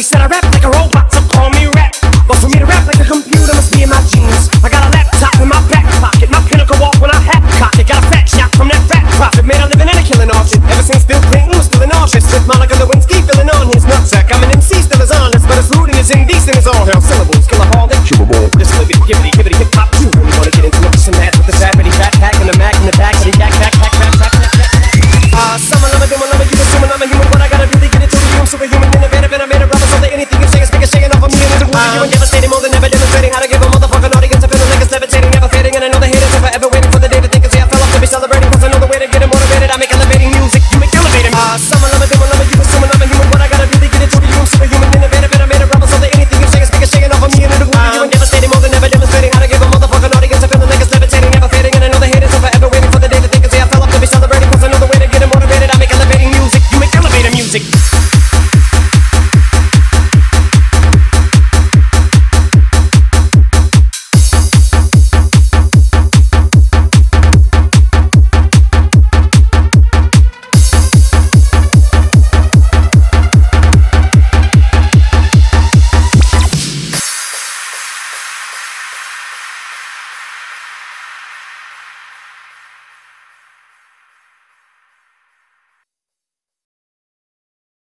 They said I rap like a robot, so call me rap. But for me to rap like a computer must be in my genes. I got a laptop in my back pocket, my pinnacle walk when I hat cock it. Got a fat shot from that fat profit, made a living and a killing all shit. Ever since Bill Clinton was feeling nauseous, with Monica Lewinsky feeling on his nutsack. I'm an MC, still as honest, but as rude and as indecent as all hell.